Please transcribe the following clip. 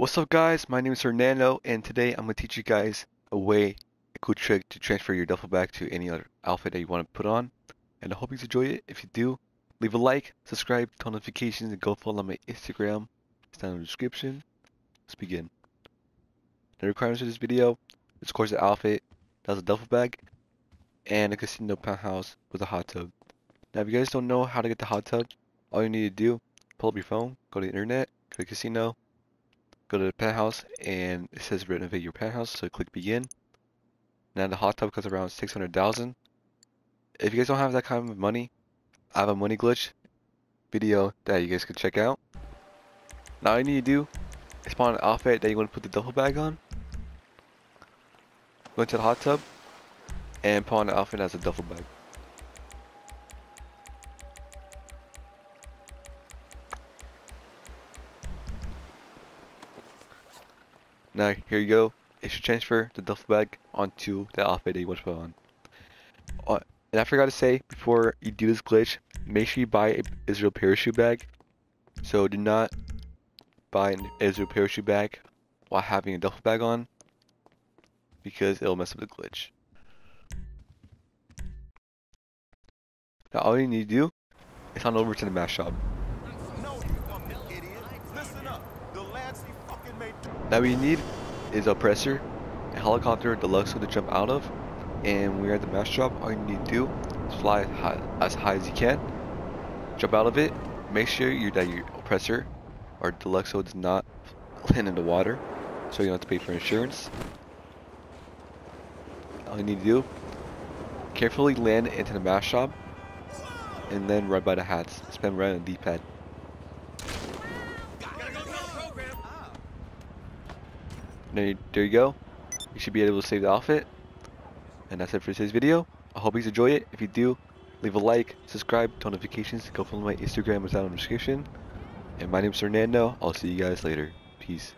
What's up guys, my name is Hernando and today I'm going to teach you guys a way, a cool trick to transfer your duffel bag to any other outfit that you want to put on. And I hope you enjoy it. If you do, leave a like, subscribe, turn notifications, and go follow my Instagram. It's down in the description. Let's begin. The requirements for this video is of course an outfit, that's a duffel bag, and a casino penthouse with a hot tub. Now if you guys don't know how to get the hot tub, all you need to do, pull up your phone, go to the internet, click casino, go to the penthouse and it says renovate your penthouse so click begin. Now the hot tub costs around 600,000 if you guys don't have that kind of money I have a money glitch video that you guys can check out. Now all you need to do is spawn an outfit that you want to put the duffel bag on. Go into the hot tub and on the outfit as a duffel bag Now here you go. It should transfer the duffel bag onto the outfit that you want to put on. Uh, and I forgot to say before you do this glitch, make sure you buy a Israel parachute bag. So do not buy an Israel parachute bag while having a duffel bag on because it'll mess up the glitch. Now all you need to do is on over to the mask shop. Now you need is a presser, a helicopter Deluxo to jump out of, and you're at the mask shop, all you need to do is fly high, as high as you can, jump out of it, make sure you, that your oppressor or deluxo does not land in the water, so you don't have to pay for insurance. All you need to do, carefully land into the mask shop, and then run by the hats. Spam right on the D-pad. There, you go. You should be able to save the outfit. And that's it for today's video. I hope you guys enjoy it. If you do, leave a like, subscribe, turn notifications, go follow my Instagram it's down in the description. And my name is Hernando. I'll see you guys later. Peace.